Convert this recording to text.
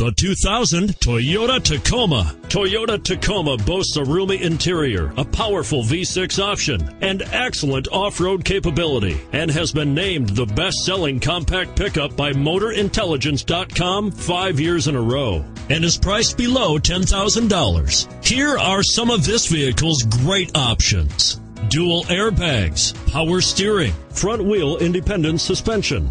The 2000 Toyota Tacoma. Toyota Tacoma boasts a roomy interior, a powerful V6 option, and excellent off-road capability, and has been named the best-selling compact pickup by MotorIntelligence.com five years in a row, and is priced below $10,000. Here are some of this vehicle's great options. Dual airbags, power steering, front wheel independent suspension,